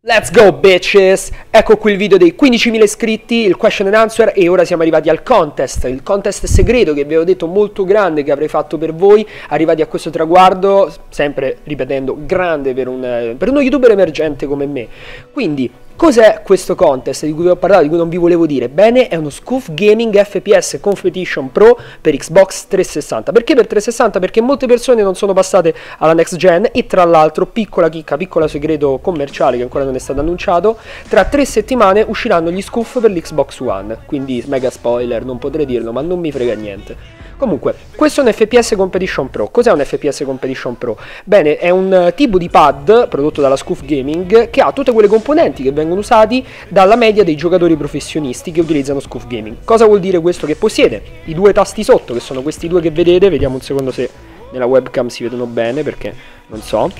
Let's go bitches! Ecco qui il video dei 15.000 iscritti, il question and answer e ora siamo arrivati al contest, il contest segreto che vi avevo detto molto grande che avrei fatto per voi, arrivati a questo traguardo, sempre ripetendo, grande per, un, per uno youtuber emergente come me. Quindi Cos'è questo contest di cui vi ho parlato, di cui non vi volevo dire? Bene, è uno Scoof Gaming FPS Competition Pro per Xbox 360. Perché per 360? Perché molte persone non sono passate alla next gen e tra l'altro, piccola chicca, piccolo segreto commerciale che ancora non è stato annunciato, tra tre settimane usciranno gli Scoof per l'Xbox One. Quindi mega spoiler, non potrei dirlo, ma non mi frega niente. Comunque, questo è un FPS Competition Pro. Cos'è un FPS Competition Pro? Bene, è un eh, tipo di pad prodotto dalla Scoof Gaming che ha tutte quelle componenti che vengono usati dalla media dei giocatori professionisti che utilizzano Scoof Gaming. Cosa vuol dire questo che possiede? I due tasti sotto, che sono questi due che vedete, vediamo un secondo se nella webcam si vedono bene perché non so.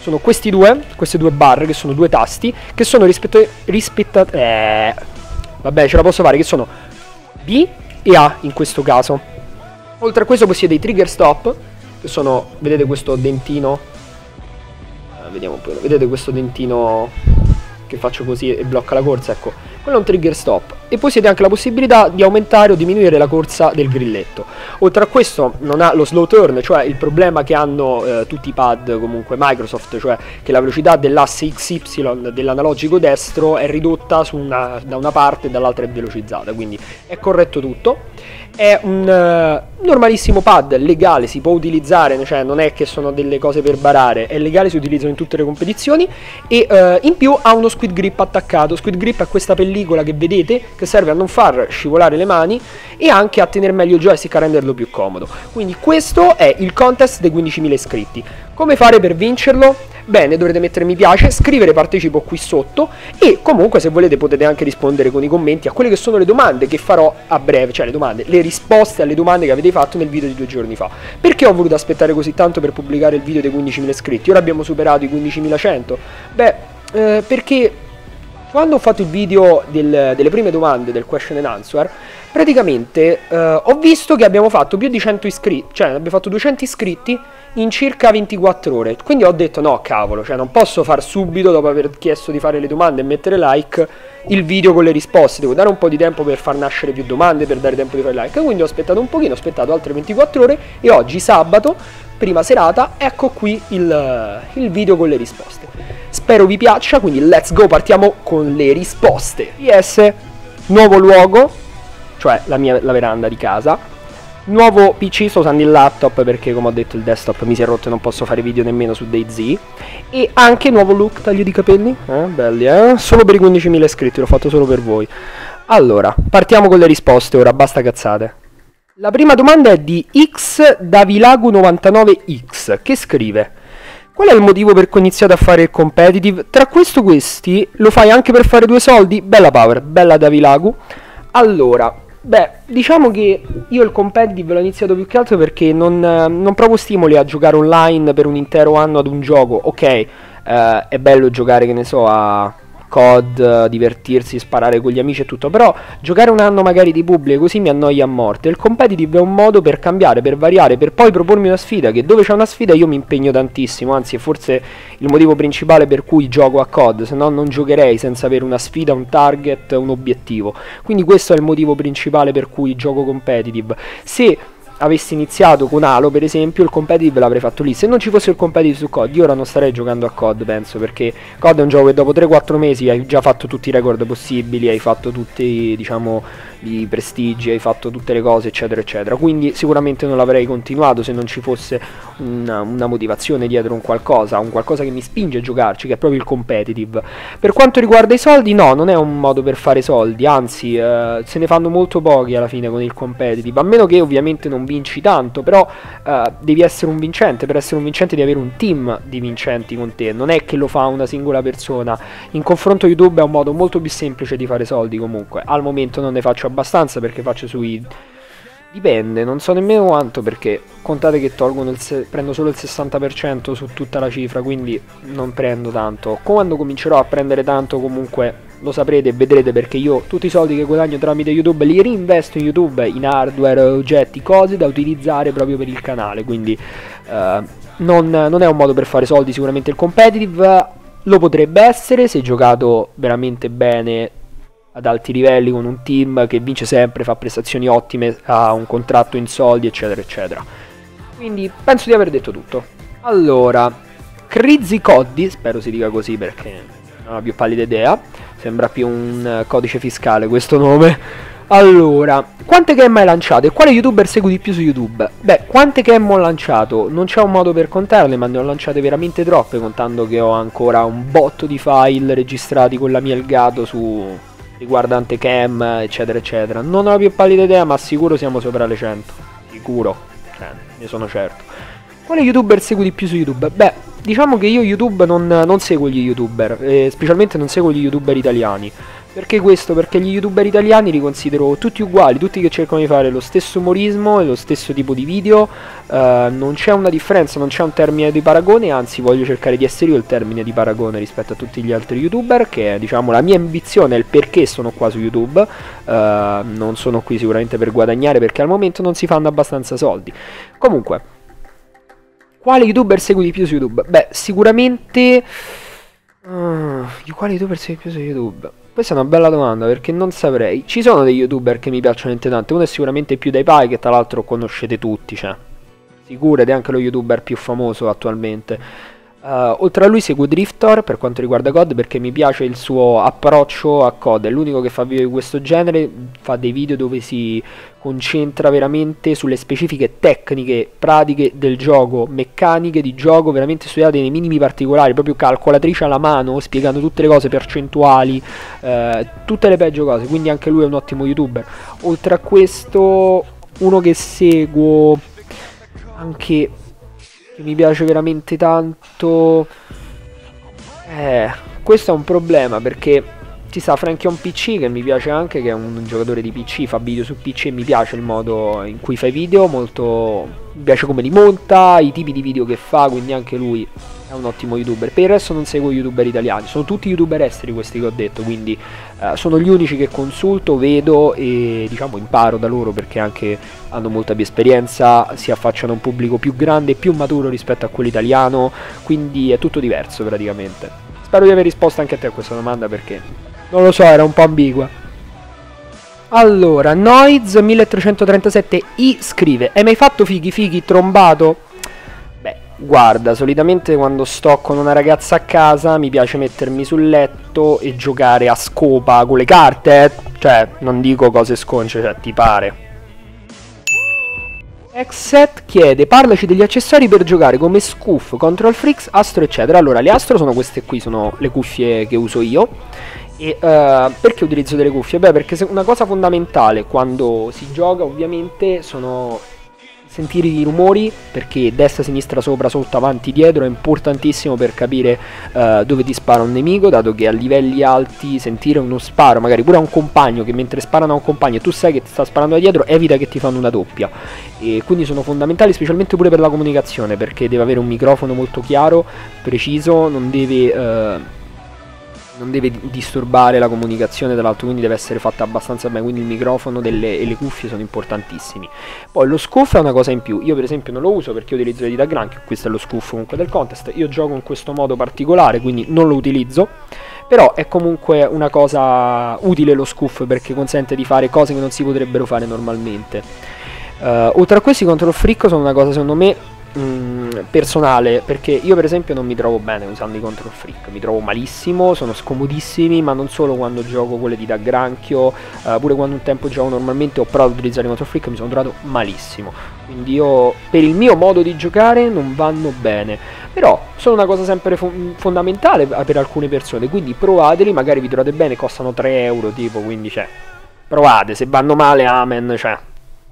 Sono questi due, queste due barre che sono due tasti che sono rispetto rispettate eh, vabbè, ce la posso fare che sono B e A in questo caso. Oltre a questo possiede i trigger stop, che sono, vedete questo dentino, eh, vediamo un po', vedete questo dentino che faccio così e blocca la corsa, ecco, quello è un trigger stop e poi siete anche la possibilità di aumentare o diminuire la corsa del grilletto. Oltre a questo non ha lo slow turn, cioè il problema che hanno eh, tutti i pad comunque Microsoft, cioè che la velocità dell'asse XY dell'analogico destro è ridotta una, da una parte e dall'altra è velocizzata, quindi è corretto tutto. È un uh, normalissimo pad legale, si può utilizzare, cioè non è che sono delle cose per barare, è legale, si utilizzano in tutte le competizioni e uh, in più ha uno squid grip attaccato. Squid grip è questa pellicola che vedete che serve a non far scivolare le mani e anche a tenere meglio il joystick a renderlo più comodo. Quindi questo è il contest dei 15.000 iscritti. Come fare per vincerlo? Bene, dovrete mettere mi piace, scrivere partecipo qui sotto e comunque se volete potete anche rispondere con i commenti a quelle che sono le domande che farò a breve, cioè le domande, le risposte alle domande che avete fatto nel video di due giorni fa. Perché ho voluto aspettare così tanto per pubblicare il video dei 15.000 iscritti? Ora abbiamo superato i 15.100. Beh, eh, perché quando ho fatto il video del, delle prime domande del question and answer, praticamente eh, ho visto che abbiamo fatto più di 100 iscritti, cioè abbiamo fatto 200 iscritti in circa 24 ore. Quindi ho detto no, cavolo, cioè non posso far subito dopo aver chiesto di fare le domande e mettere like il video con le risposte, devo dare un po' di tempo per far nascere più domande, per dare tempo di fare like. Quindi ho aspettato un pochino, ho aspettato altre 24 ore e oggi sabato, prima serata, ecco qui il, il video con le risposte. Spero vi piaccia, quindi let's go, partiamo con le risposte. PS, nuovo luogo, cioè la mia la veranda di casa Nuovo PC, sto usando il laptop perché come ho detto il desktop mi si è rotto e non posso fare video nemmeno su DayZ. E anche nuovo look taglio di capelli, eh, belli eh, solo per i 15.000 iscritti, l'ho fatto solo per voi. Allora, partiamo con le risposte ora, basta cazzate. La prima domanda è di xdavilagu99x che scrive Qual è il motivo per cui ho iniziato a fare il competitive? Tra questo questi lo fai anche per fare due soldi? Bella power, bella Davilagu. Allora, Beh, diciamo che io il competitive l'ho iniziato più che altro perché non, non provo stimoli a giocare online per un intero anno ad un gioco. Ok, eh, è bello giocare, che ne so, a COD, divertirsi, sparare con gli amici e tutto, però giocare un anno magari di pubblico così mi annoia a morte. Il competitive è un modo per cambiare, per variare, per poi propormi una sfida, che dove c'è una sfida io mi impegno tantissimo, anzi è forse il motivo principale per cui gioco a COD, se no non giocherei senza avere una sfida, un target, un obiettivo. Quindi questo è il motivo principale per cui gioco competitive. Se avessi iniziato con Halo, per esempio, il competitive l'avrei fatto lì. Se non ci fosse il competitive su COD, io ora non starei giocando a COD, penso, perché COD è un gioco che dopo 3-4 mesi hai già fatto tutti i record possibili, hai fatto tutti, diciamo, i prestigi, hai fatto tutte le cose, eccetera, eccetera. Quindi sicuramente non l'avrei continuato se non ci fosse una, una motivazione dietro un qualcosa, un qualcosa che mi spinge a giocarci, che è proprio il competitive. Per quanto riguarda i soldi, no, non è un modo per fare soldi, anzi, eh, se ne fanno molto pochi alla fine con il competitive, a meno che ovviamente non vinci tanto, però eh, devi essere un vincente, per essere un vincente devi avere un team di vincenti con te, non è che lo fa una singola persona. In confronto YouTube è un modo molto più semplice di fare soldi comunque, al momento non ne faccio abbastanza perché faccio sui... Dipende, non so nemmeno quanto perché contate che se... prendo solo il 60% su tutta la cifra, quindi non prendo tanto. Quando comincerò a prendere tanto comunque lo saprete e vedrete perché io tutti i soldi che guadagno tramite YouTube li reinvesto in YouTube, in hardware, oggetti, cose da utilizzare proprio per il canale, quindi uh, non, non è un modo per fare soldi sicuramente il competitive, lo potrebbe essere se giocato veramente bene ad alti livelli con un team che vince sempre, fa prestazioni ottime, ha un contratto in soldi, eccetera, eccetera. Quindi penso di aver detto tutto. Allora, Crizzy Coddy, spero si dica così perché non ho più pallida idea, sembra più un codice fiscale questo nome. Allora, quante game hai lanciato e quale youtuber segui di più su YouTube? Beh, quante game ho lanciato? Non c'è un modo per contarle, ma ne ho lanciate veramente troppe, contando che ho ancora un botto di file registrati con la mia Elgato su riguardante cam, eccetera, eccetera. Non ho più pallida idea, ma sicuro siamo sopra le 100. Sicuro, eh, ne sono certo. Quale youtuber segui di più su YouTube? Beh, diciamo che io YouTube non, non seguo gli youtuber, eh, specialmente non seguo gli youtuber italiani. Perché questo? Perché gli youtuber italiani li considero tutti uguali, tutti che cercano di fare lo stesso umorismo e lo stesso tipo di video, uh, non c'è una differenza, non c'è un termine di paragone, anzi voglio cercare di essere io il termine di paragone rispetto a tutti gli altri youtuber, che è diciamo la mia ambizione, è il perché sono qua su YouTube, uh, non sono qui sicuramente per guadagnare perché al momento non si fanno abbastanza soldi. Comunque, quale youtuber segui di più su YouTube? Beh, sicuramente... Uh, quale youtuber segui di più su YouTube? Questa è una bella domanda perché non saprei. Ci sono dei youtuber che mi piacciono tanto. Uno è sicuramente più dai Pai, che tra l'altro conoscete tutti, cioè. Sicuro ed è anche lo youtuber più famoso attualmente. Uh, oltre a lui seguo Driftor per quanto riguarda COD perché mi piace il suo approccio a COD, è l'unico che fa video di questo genere, fa dei video dove si concentra veramente sulle specifiche tecniche, pratiche del gioco, meccaniche di gioco veramente studiate nei minimi particolari, proprio calcolatrice alla mano, spiegando tutte le cose percentuali, uh, tutte le peggio cose, quindi anche lui è un ottimo youtuber. Oltre a questo, uno che seguo anche che mi piace veramente tanto. Eh, questo è un problema perché ci sta Frankie on PC che mi piace anche, che è un giocatore di PC, fa video su PC e mi piace il modo in cui fa i video, molto... mi piace come li monta, i tipi di video che fa, quindi anche lui è un ottimo youtuber. Per il resto non seguo youtuber italiani, sono tutti youtuber esteri questi che ho detto, quindi eh, sono gli unici che consulto, vedo e diciamo imparo da loro perché anche hanno molta più esperienza, si affacciano a un pubblico più grande e più maturo rispetto a quello italiano, quindi è tutto diverso praticamente. Spero di aver risposto anche a te a questa domanda perché non lo so, era un po' ambigua. Allora, Noiz1337i scrive: Hai mai fatto fighi fighi trombato? Guarda, solitamente quando sto con una ragazza a casa mi piace mettermi sul letto e giocare a scopa con le carte. Cioè, non dico cose sconce, cioè, ti pare. Exet chiede, parlaci degli accessori per giocare come Scoof, Control Freaks, Astro eccetera. Allora, le Astro sono queste qui, sono le cuffie che uso io. E uh, perché utilizzo delle cuffie? Beh, perché una cosa fondamentale quando si gioca ovviamente sono sentire i rumori perché destra, sinistra, sopra, sotto, avanti, dietro è importantissimo per capire uh, dove ti spara un nemico, dato che a livelli alti sentire uno sparo, magari pure a un compagno che mentre sparano a un compagno e tu sai che ti sta sparando da dietro, evita che ti fanno una doppia. E quindi sono fondamentali specialmente pure per la comunicazione perché deve avere un microfono molto chiaro, preciso, non deve... Uh, non deve disturbare la comunicazione dall'alto, quindi deve essere fatta abbastanza bene, quindi il microfono delle, e le cuffie sono importantissimi. Poi lo scuff è una cosa in più, io per esempio non lo uso perché utilizzo le dita granchio, questo è lo scuff comunque del contest, io gioco in questo modo particolare, quindi non lo utilizzo, però è comunque una cosa utile lo scuff perché consente di fare cose che non si potrebbero fare normalmente. Uh, oltre a questi control freak sono una cosa secondo me mh, mm, personale perché io per esempio non mi trovo bene usando i control freak. Mi trovo malissimo sono scomodissimi ma non solo quando gioco quelle di da granchio uh, pure quando un tempo gioco normalmente ho provato ad utilizzare i control freak mi sono trovato malissimo. Quindi io per il mio modo di giocare non vanno bene. Però sono una cosa sempre fo- fondamentale per alcune persone quindi provateli magari vi trovate bene costano 3 euro tipo quindi cioè provate se vanno male amen cioè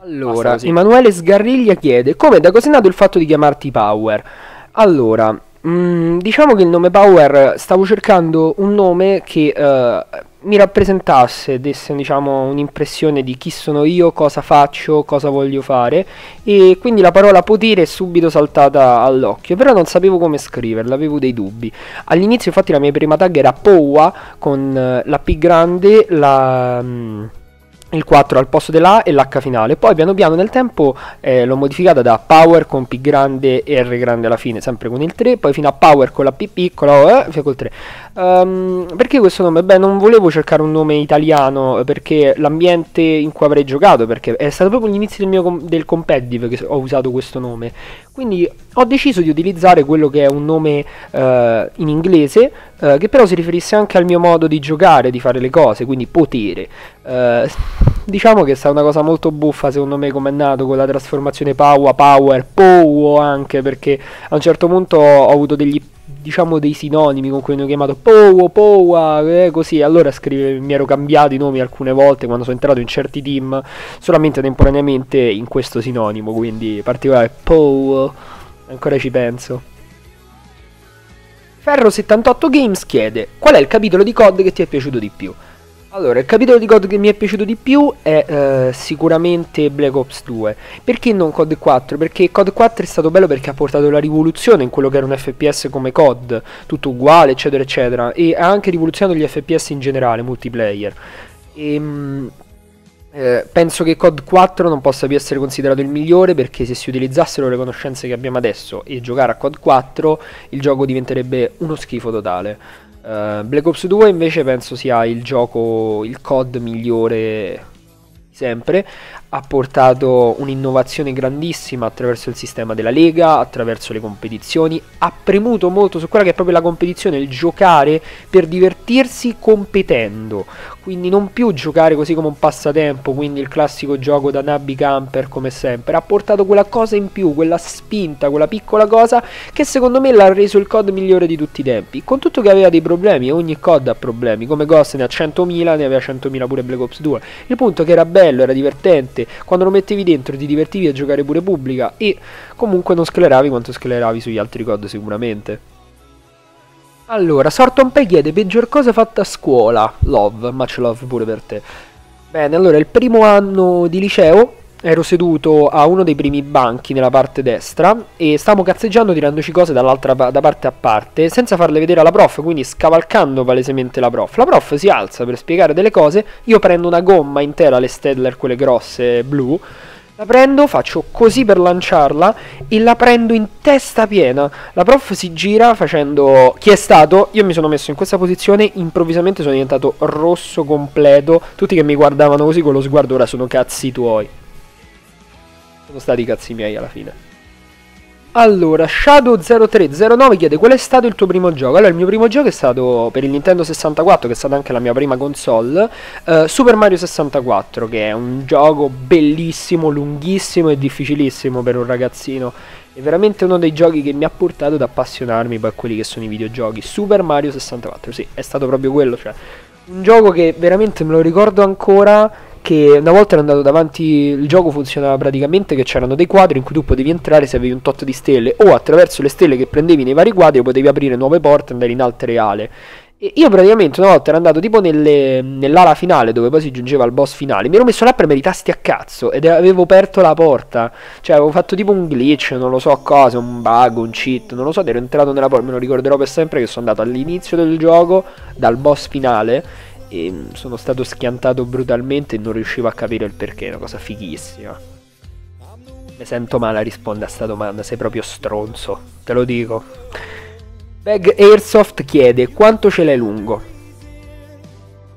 allora, Emanuele Sgarriglia chiede come da cosa è nato il fatto di chiamarti Power? Allora, mm, diciamo che il nome Power stavo cercando un nome che eh, mi rappresentasse, desse diciamo, un'impressione di chi sono io, cosa faccio, cosa voglio fare e quindi la parola potere è subito saltata all'occhio, però non sapevo come scriverla, avevo dei dubbi. All'inizio infatti la mia prima tag era Powa con eh, la P grande, la... Mm, il 4 al posto dell'A e l'H finale. Poi piano piano nel tempo eh, l'ho modificata da Power con P grande e R grande alla fine, sempre con il 3, poi fino a Power con la P piccola, eh, col 3. Um, perché questo nome? Beh, non volevo cercare un nome italiano eh, perché l'ambiente in cui avrei giocato, perché è stato proprio l'inizio del mio com- del competitive che ho usato questo nome. Quindi ho deciso di utilizzare quello che è un nome uh, in inglese, uh, che però si riferisse anche al mio modo di giocare, di fare le cose, quindi potere. Uh, diciamo che è una cosa molto buffa secondo me come è nato con la trasformazione Power, Power, Powo anche perché a un certo punto ho avuto degli diciamo dei sinonimi con cui hanno chiamato Powo, Powa, eh, così. Allora scrive, mi ero cambiato i nomi alcune volte quando sono entrato in certi team, solamente temporaneamente in questo sinonimo, quindi particolare Powo, ancora ci penso. Ferro78 Games chiede qual è il capitolo di COD che ti è piaciuto di più? Allora, il capitolo di COD che mi è piaciuto di più è eh, sicuramente Black Ops 2. Perché non COD 4? Perché COD 4 è stato bello perché ha portato la rivoluzione in quello che era un FPS come COD, tutto uguale, eccetera, eccetera, e ha anche rivoluzionato gli FPS in generale, multiplayer. E, ehm, eh, penso che COD 4 non possa più essere considerato il migliore perché se si utilizzassero le conoscenze che abbiamo adesso e giocare a COD 4 il gioco diventerebbe uno schifo totale. Uh, Black Ops 2 invece penso sia il gioco, il COD migliore sempre, ha portato un'innovazione grandissima attraverso il sistema della Lega, attraverso le competizioni, ha premuto molto su quella che è proprio la competizione, il giocare per divertirsi competendo, quindi non più giocare così come un passatempo, quindi il classico gioco da nabby camper come sempre, ha portato quella cosa in più, quella spinta, quella piccola cosa che secondo me l'ha reso il COD migliore di tutti i tempi, con tutto che aveva dei problemi, ogni COD ha problemi, come Ghost ne ha 100.000, ne aveva 100.000 pure Black Ops 2, il punto è che era bello, era divertente, divertente. Quando lo mettevi dentro ti divertivi a giocare pure pubblica e comunque non scleravi quanto scleravi sugli altri COD sicuramente. Allora, Sorton Pay chiede peggior cosa fatta a scuola. Love, much love pure per te. Bene, allora il primo anno di liceo ero seduto a uno dei primi banchi nella parte destra e stavamo cazzeggiando tirandoci cose dall'altra da parte a parte senza farle vedere alla prof, quindi scavalcando palesemente la prof. La prof si alza per spiegare delle cose, io prendo una gomma intera, le Stedler, quelle grosse blu, la prendo, faccio così per lanciarla e la prendo in testa piena. La prof si gira facendo chi è stato? Io mi sono messo in questa posizione, improvvisamente sono diventato rosso completo, tutti che mi guardavano così con lo sguardo ora sono cazzi tuoi. Sono stati i cazzi miei alla fine. Allora, Shadow0309 chiede qual è stato il tuo primo gioco? Allora, il mio primo gioco è stato per il Nintendo 64, che è stata anche la mia prima console, uh, Super Mario 64, che è un gioco bellissimo, lunghissimo e difficilissimo per un ragazzino. È veramente uno dei giochi che mi ha portato ad appassionarmi per quelli che sono i videogiochi. Super Mario 64, sì, è stato proprio quello, cioè un gioco che veramente me lo ricordo ancora che una volta ero andato davanti, il gioco funzionava praticamente che c'erano dei quadri in cui tu potevi entrare se avevi un tot di stelle o attraverso le stelle che prendevi nei vari quadri potevi aprire nuove porte e andare in altre reale. E io praticamente una volta ero andato tipo nelle, nell'ala finale dove poi si giungeva al boss finale, mi ero messo là a premere i tasti a cazzo ed avevo aperto la porta, cioè avevo fatto tipo un glitch, non lo so cosa, un bug, un cheat, non lo so, ero entrato nella porta, me lo ricorderò per sempre che sono andato all'inizio del gioco, dal boss finale e sono stato schiantato brutalmente e non riuscivo a capire il perché, una cosa fighissima. Mi sento male a rispondere a sta domanda, sei proprio stronzo, te lo dico. Bag Airsoft chiede quanto ce l'hai lungo?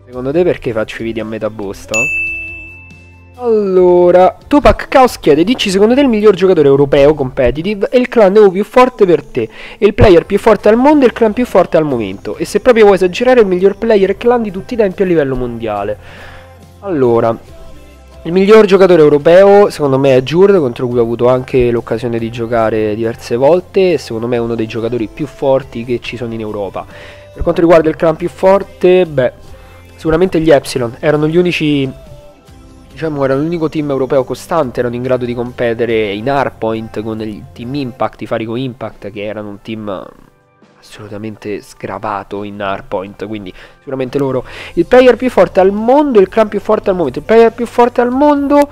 Secondo te perché faccio i video a metà busto? Allora, Tupac Chaos chiede, dici secondo te il miglior giocatore europeo competitive è il clan EU più forte per te, è il player più forte al mondo e il clan più forte al momento, e se proprio vuoi esagerare il miglior player e clan di tutti i tempi a livello mondiale. Allora, il miglior giocatore europeo secondo me è Jurd, contro cui ho avuto anche l'occasione di giocare diverse volte, e secondo me è uno dei giocatori più forti che ci sono in Europa. Per quanto riguarda il clan più forte, beh, sicuramente gli Epsilon erano gli unici diciamo era l'unico team europeo costante, erano in grado di competere in hardpoint con il team Impact, i Farico Impact, che erano un team assolutamente sgravato in hardpoint, quindi sicuramente loro. Il player più forte al mondo, il clan più forte al momento, il player più forte al mondo...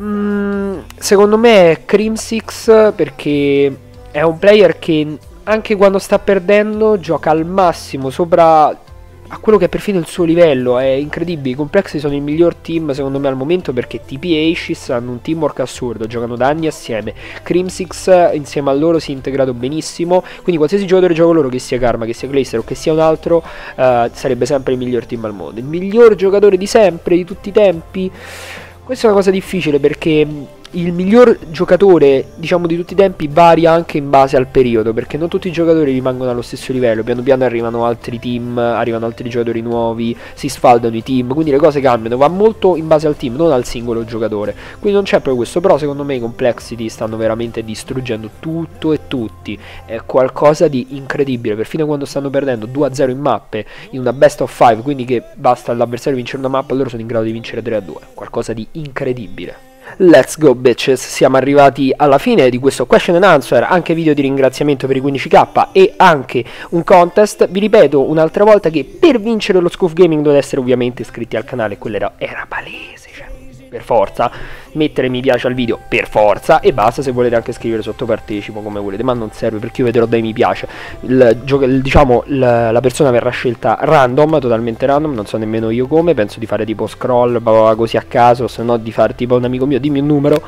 Mm, secondo me è Crimsix perché è un player che anche quando sta perdendo gioca al massimo sopra a quello che è perfino il suo livello. È incredibile. I complexi sono il miglior team secondo me al momento perché TP e Aegis hanno un teamwork assurdo, giocano da anni assieme. Crimsix insieme a loro si è integrato benissimo. Quindi qualsiasi giocatore gioca loro, che sia Karma, che sia Glacier o che sia un altro, uh, sarebbe sempre il miglior team al mondo. Il miglior giocatore di sempre, di tutti i tempi. Questa è una cosa difficile perché il miglior giocatore, diciamo, di tutti i tempi varia anche in base al periodo, perché non tutti i giocatori rimangono allo stesso livello, piano piano arrivano altri team, arrivano altri giocatori nuovi, si sfaldano i team, quindi le cose cambiano, va molto in base al team, non al singolo giocatore. Quindi non c'è proprio questo, però secondo me i complexity stanno veramente distruggendo tutto e tutti. È qualcosa di incredibile, perfino quando stanno perdendo 2-0 in mappe, in una best of 5, quindi che basta all'avversario vincere una mappa, loro sono in grado di vincere 3-2, qualcosa di incredibile. Let's go bitches, siamo arrivati alla fine di questo question and answer, anche video di ringraziamento per i 15k e anche un contest. Vi ripeto un'altra volta che per vincere lo Scoof Gaming dovete essere ovviamente iscritti al canale, quello era, era palese, cioè per forza. Mettere mi piace al video per forza e basta se volete anche scrivere sotto partecipo come volete ma non serve perché io vedrò dai mi piace. Il, il, diciamo la, la, persona verrà scelta random totalmente random non so nemmeno io come penso di fare tipo scroll così a caso se no di fare tipo un amico mio dimmi un numero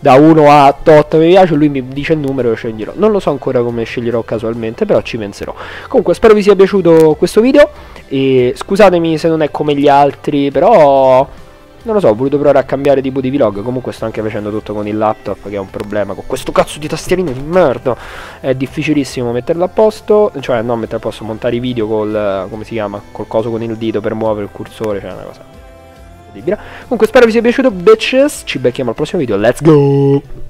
da 1 a 8 mi piace lui mi dice il numero e lo sceglierò. Non lo so ancora come sceglierò casualmente però ci penserò. Comunque spero vi sia piaciuto questo video e scusatemi se non è come gli altri però non lo so, ho voluto provare a cambiare tipo di vlog. Comunque sto anche facendo tutto con il laptop, che è un problema. Con questo cazzo di tastierino di merda. È difficilissimo metterlo a posto. Cioè, non mettere a posto, montare i video col. come si chiama? Col coso con il dito per muovere il cursore. Cioè, una cosa. Comunque spero vi sia piaciuto, bitches. Ci becchiamo al prossimo video. Let's go!